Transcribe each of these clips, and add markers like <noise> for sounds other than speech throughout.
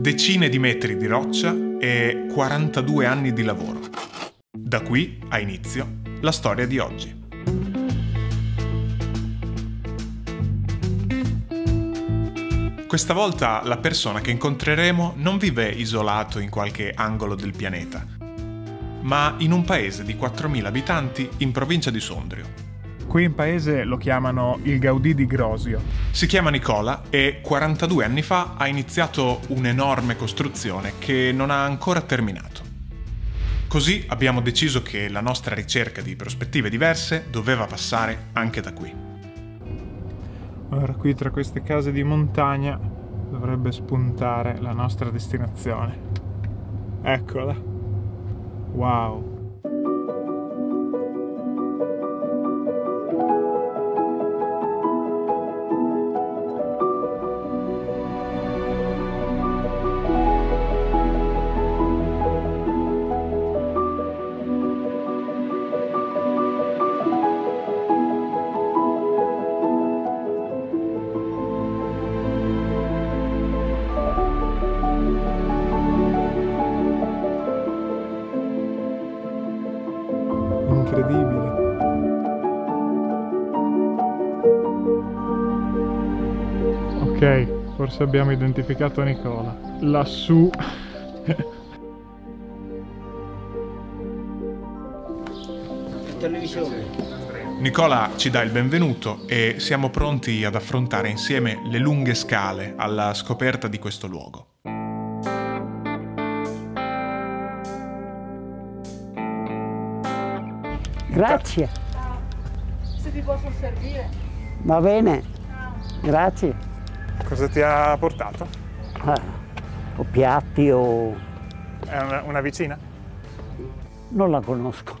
Decine di metri di roccia e 42 anni di lavoro. Da qui ha inizio la storia di oggi. Questa volta la persona che incontreremo non vive isolato in qualche angolo del pianeta, ma in un paese di 4.000 abitanti in provincia di Sondrio. Qui in paese lo chiamano il Gaudì di Grosio. Si chiama Nicola e 42 anni fa ha iniziato un'enorme costruzione che non ha ancora terminato. Così abbiamo deciso che la nostra ricerca di prospettive diverse doveva passare anche da qui. Ora qui tra queste case di montagna dovrebbe spuntare la nostra destinazione. Eccola. Wow. Incredibile. Ok, forse abbiamo identificato Nicola. Lassù. Nicola ci dà il benvenuto e siamo pronti ad affrontare insieme le lunghe scale alla scoperta di questo luogo. Grazie. Se ti posso servire. Va bene. Grazie. Cosa ti ha portato? Ah, o piatti o... È una, una vicina? Non la conosco.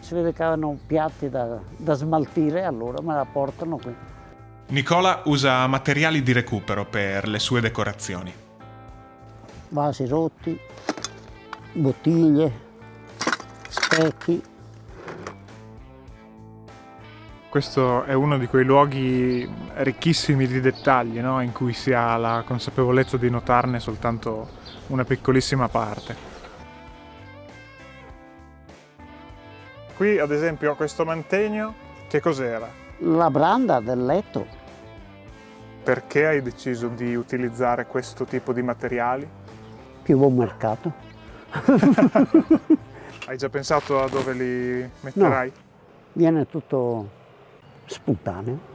si <laughs> vede che hanno piatti da, da smaltire, allora me la portano qui. Nicola usa materiali di recupero per le sue decorazioni. Vasi rotti, bottiglie, specchi. Questo è uno di quei luoghi ricchissimi di dettagli, no? in cui si ha la consapevolezza di notarne soltanto una piccolissima parte. Qui ad esempio questo mantegno, che cos'era? La branda del letto. Perché hai deciso di utilizzare questo tipo di materiali? Più buon mercato. <laughs> Hai già pensato a dove li metterai? No, viene tutto spontaneo.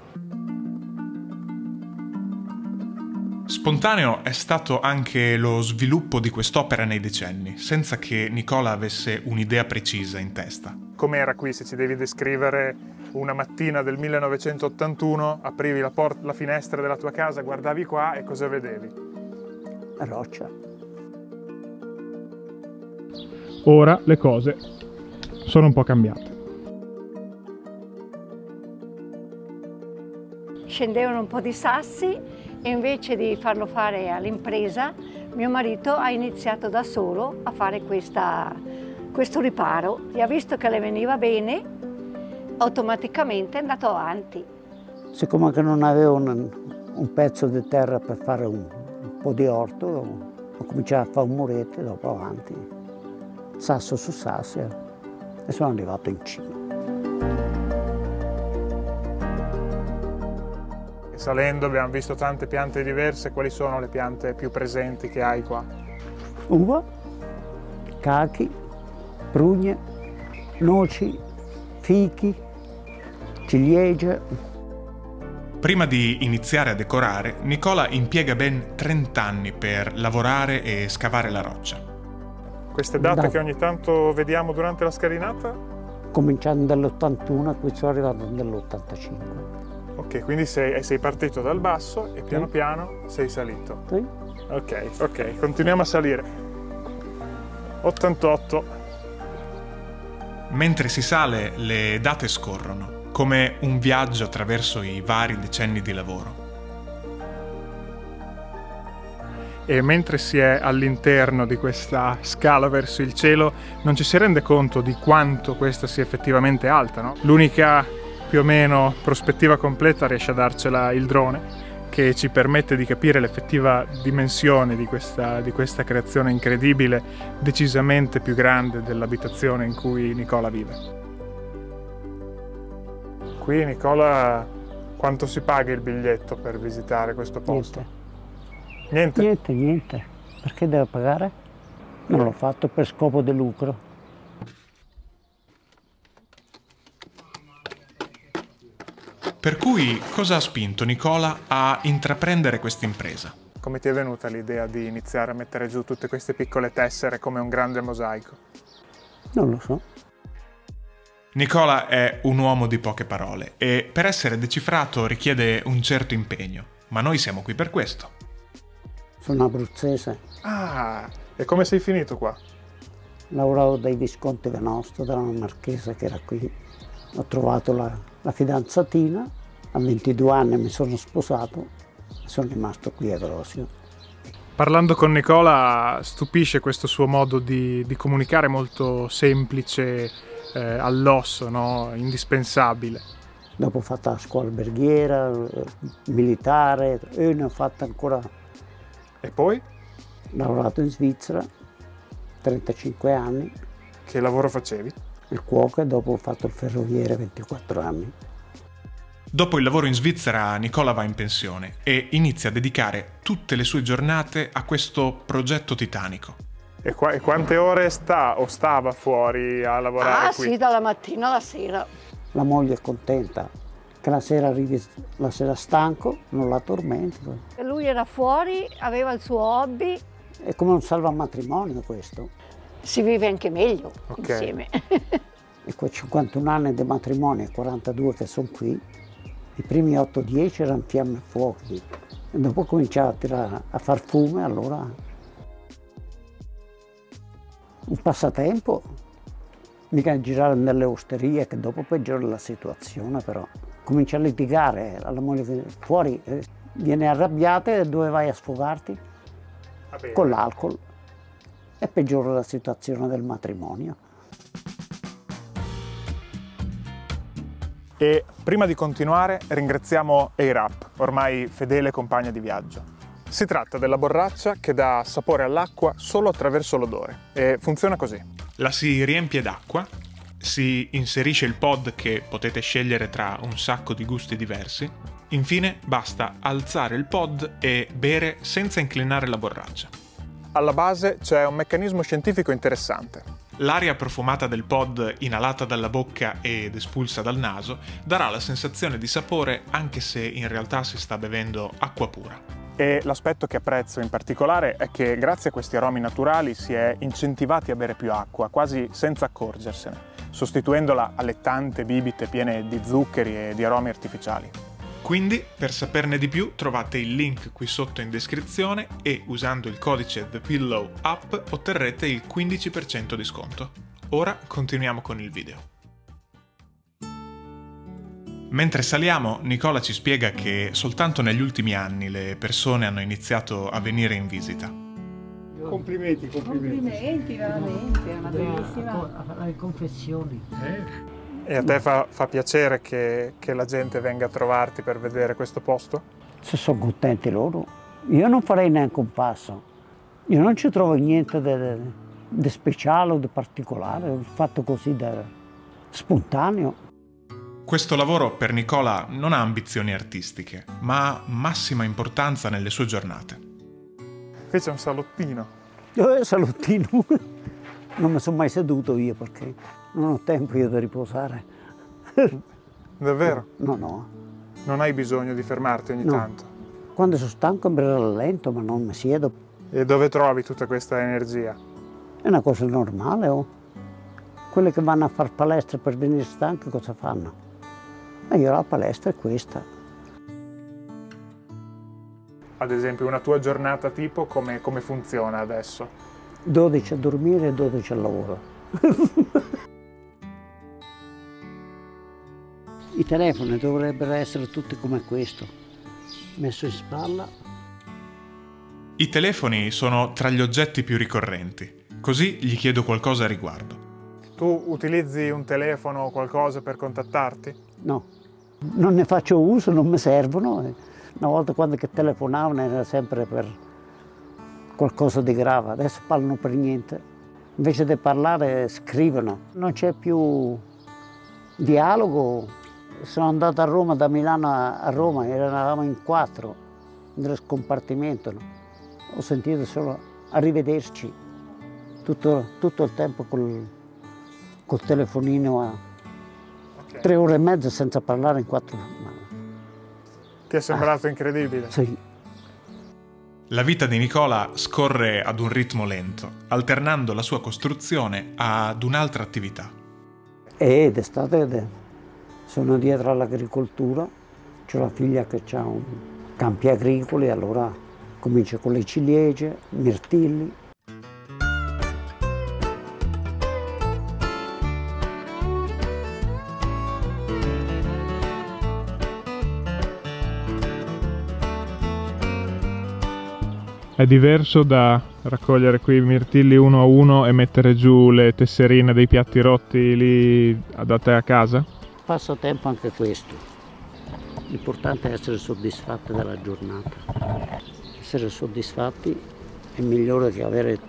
Spontaneo è stato anche lo sviluppo di quest'opera nei decenni, senza che Nicola avesse un'idea precisa in testa. Com'era qui, se ci devi descrivere una mattina del 1981, aprivi la, la finestra della tua casa, guardavi qua e cosa vedevi? Roccia. Ora le cose sono un po' cambiate. Scendevano un po' di sassi e invece di farlo fare all'impresa, mio marito ha iniziato da solo a fare questa, questo riparo e ha visto che le veniva bene, automaticamente è andato avanti. Siccome che non avevo un, un pezzo di terra per fare un, un po' di orto, ho cominciato a fare un muretto e dopo avanti sasso su sasso e sono arrivato in cima. E salendo abbiamo visto tante piante diverse, quali sono le piante più presenti che hai qua? Uva, cachi, prugne, noci, fichi, ciliegie. Prima di iniziare a decorare, Nicola impiega ben 30 anni per lavorare e scavare la roccia. Queste date da... che ogni tanto vediamo durante la scalinata? Cominciando dall'81 qui sono arrivato nell'85. Ok, quindi sei, sei, partito dal basso e piano sì. piano sei salito. Sì. Ok, ok, continuiamo a salire. 88. Mentre si sale le date scorrono, come un viaggio attraverso i vari decenni di lavoro. E mentre si è all'interno di questa scala verso il cielo non ci si rende conto di quanto questa sia effettivamente alta. No? L'unica più o meno prospettiva completa riesce a darcela il drone che ci permette di capire l'effettiva dimensione di questa, di questa creazione incredibile, decisamente più grande dell'abitazione in cui Nicola vive. Qui Nicola, quanto si paga il biglietto per visitare questo posto? Niente. Niente? Niente, niente. Perché deve pagare? Non l'ho fatto per scopo di lucro. Per cui cosa ha spinto Nicola a intraprendere questa impresa? Come ti è venuta l'idea di iniziare a mettere giù tutte queste piccole tessere come un grande mosaico? Non lo so. Nicola è un uomo di poche parole e per essere decifrato richiede un certo impegno, ma noi siamo qui per questo. Sono abruzzese. Ah, e come sei finito qua? Lavoravo dai Visconti Venosto, dalla marchesa che era qui. Ho trovato la, la fidanzatina, a 22 anni mi sono sposato e sono rimasto qui a Grosio. Parlando con Nicola stupisce questo suo modo di, di comunicare molto semplice, eh, all'osso, no? indispensabile. Dopo ho fatto la scuola alberghiera, eh, militare e ne ho fatta ancora, E poi? lavorato in Svizzera, 35 anni, Che lavoro facevi? il cuoco e dopo ho fatto il ferroviere 24 anni. Dopo il lavoro in Svizzera, Nicola va in pensione e inizia a dedicare tutte le sue giornate a questo progetto titanico. E, qua- e quante ore sta o stava fuori a lavorare Ah qui? sì, dalla mattina alla sera. La moglie è contenta che la sera arrivi la sera stanco, non la tormento. Lui era fuori, aveva il suo hobby, È come un salvamatrimonio questo. si vive anche meglio Ok. insieme. E qua 51 anni di matrimonio e 42 che sono qui, i primi 8-10 erano fiamme e fuochi. E dopo cominciava a, tirare, a far fumo, allora un passatempo, mica girare nelle osterie che dopo peggiora la situazione però. Comincia a litigare, la moglie fuori eh, viene arrabbiata e dove vai a sfogarti? Bene. Con l'alcol. E peggiora la situazione del matrimonio. E prima di continuare ringraziamo Airap, ormai fedele compagna di viaggio. Si tratta della borraccia che dà sapore all'acqua solo attraverso l'odore e funziona così. La si riempie d'acqua, si inserisce il pod che potete scegliere tra un sacco di gusti diversi, infine basta alzare il pod e bere senza inclinare la borraccia. Alla base c'è un meccanismo scientifico interessante. L'aria profumata del pod inalata dalla bocca ed espulsa dal naso darà la sensazione di sapore anche se in realtà si sta bevendo acqua pura. E l'aspetto che apprezzo in particolare è che grazie a questi aromi naturali si è incentivati a bere più acqua, quasi senza accorgersene, sostituendola alle tante bibite piene di zuccheri e di aromi artificiali. Quindi, per saperne di più, trovate il link qui sotto in descrizione e usando il codice ThePillow App otterrete il 15% di sconto. Ora continuiamo con il video. Mentre saliamo, Nicola ci spiega che soltanto negli ultimi anni le persone hanno iniziato a venire in visita. Complimenti, Complimenti, veramente, è una bellissima. Le confessioni. E a te fa, fa piacere che, che la gente venga a trovarti per vedere questo posto? Se sono contenti loro, io non farei neanche un passo. Io non ci trovo niente di speciale o di particolare, ho fatto così da spontaneo. Questo lavoro per Nicola non ha ambizioni artistiche, ma ha massima importanza nelle sue giornate. Qui c'è un salottino. Eh, salottino. Non mi sono mai seduto io perché non ho tempo io di riposare. Davvero? No, no. Non hai bisogno di fermarti ogni No. tanto. Quando sono stanco mi rallento, ma non mi siedo. E dove trovi tutta questa energia? È una cosa normale, oh. Quelle che vanno a fare palestra per venire stanchi cosa fanno? E io la palestra è questa. Ad esempio, una tua giornata tipo come, come funziona adesso? 12 a dormire e 12 al lavoro. I telefoni dovrebbero essere tutti come questo, messo in spalla. I telefoni sono tra gli oggetti più ricorrenti, così gli chiedo qualcosa a riguardo. Tu utilizzi un telefono o qualcosa per contattarti? No, non ne faccio uso, non mi servono. Una volta quando telefonavano era sempre per qualcosa di grave, adesso parlano per niente. Invece di parlare scrivono. Non c'è più dialogo. Sono andato a Roma, da Milano a Roma, eravamo in quattro nello scompartimento. Ho sentito solo arrivederci tutto, tutto il tempo col, col telefonino a okay. tre ore e mezza senza parlare in quattro. Ti è sembrato ah, incredibile? Sì. La vita di Nicola scorre ad un ritmo lento, alternando la sua costruzione ad un'altra attività. Ed d'estate sono dietro all'agricoltura, ho la figlia che ha campi agricoli, allora comincia con le ciliegie, mirtilli, È diverso da raccogliere qui i mirtilli uno a uno e mettere giù le tesserine dei piatti rotti lì da te a casa? Passa tempo anche questo. L'importante è essere soddisfatti della giornata. Essere soddisfatti è migliore che avere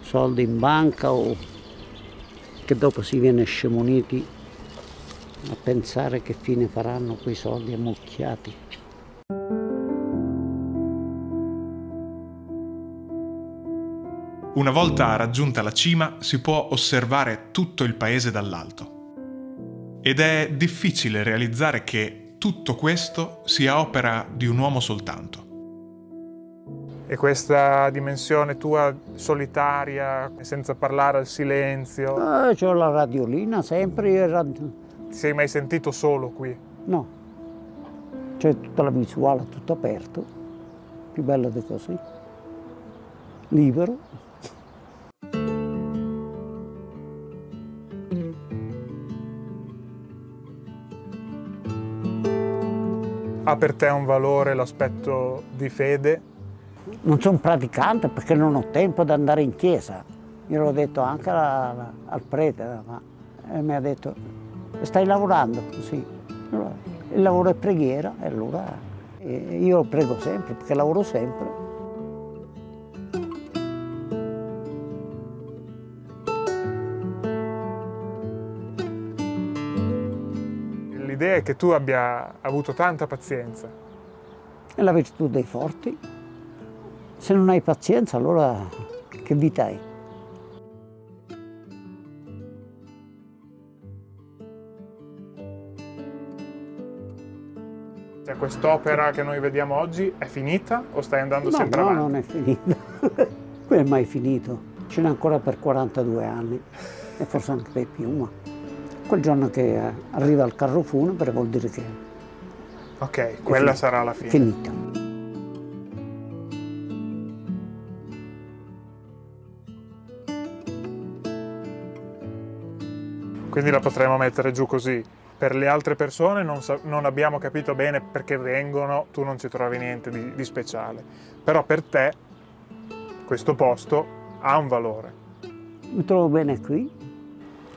soldi in banca o che dopo si viene scemoniti a pensare che fine faranno quei soldi ammucchiati. Una volta raggiunta la cima si può osservare tutto il paese dall'alto. Ed è difficile realizzare che tutto questo sia opera di un uomo soltanto. E questa dimensione tua solitaria, senza parlare al silenzio? Eh, ho la radiolina sempre. Ti sei mai sentito solo qui? No. C'è tutta la visuale, tutto aperto. Più bello di così. Libero. Ha per te un valore l'aspetto di fede? Non sono praticante perché non ho tempo di andare in chiesa. Io l'ho detto anche alla, al prete, ma e mi ha detto, stai lavorando? Sì. Il lavoro è preghiera e allora io lo prego sempre perché lavoro sempre. L'idea è che tu abbia avuto tanta pazienza. È la virtù dei forti. Se non hai pazienza, allora che vita hai? Cioè, quest'opera che noi vediamo oggi è finita o stai andando no, sempre no, avanti? No, non è finita. <laughs> Qui è mai finito. Ce n'è ancora per 42 anni e forse anche per più, ma quel giorno che arriva il carro funebre vuol dire che... Ok, quella finita, sarà la fine. Finita. Quindi la potremmo mettere giù così. Per le altre persone non, non abbiamo capito bene perché vengono, tu non ci trovi niente di, di speciale. Però per te questo posto ha un valore. Mi trovo bene qui,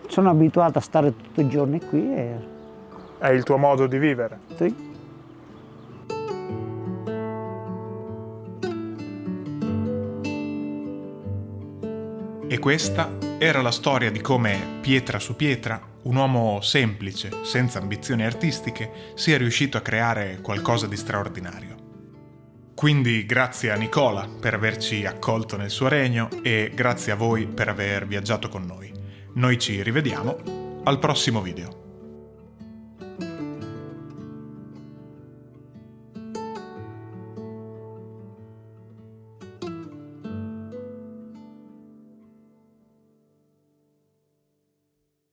sono abituato a stare tutti i giorni qui e... È il tuo modo di vivere? Sì. E questa era la storia di come, pietra su pietra, un uomo semplice, senza ambizioni artistiche, sia riuscito a creare qualcosa di straordinario. Quindi grazie a Nicola per averci accolto nel suo regno e grazie a voi per aver viaggiato con noi. Noi ci rivediamo al prossimo video.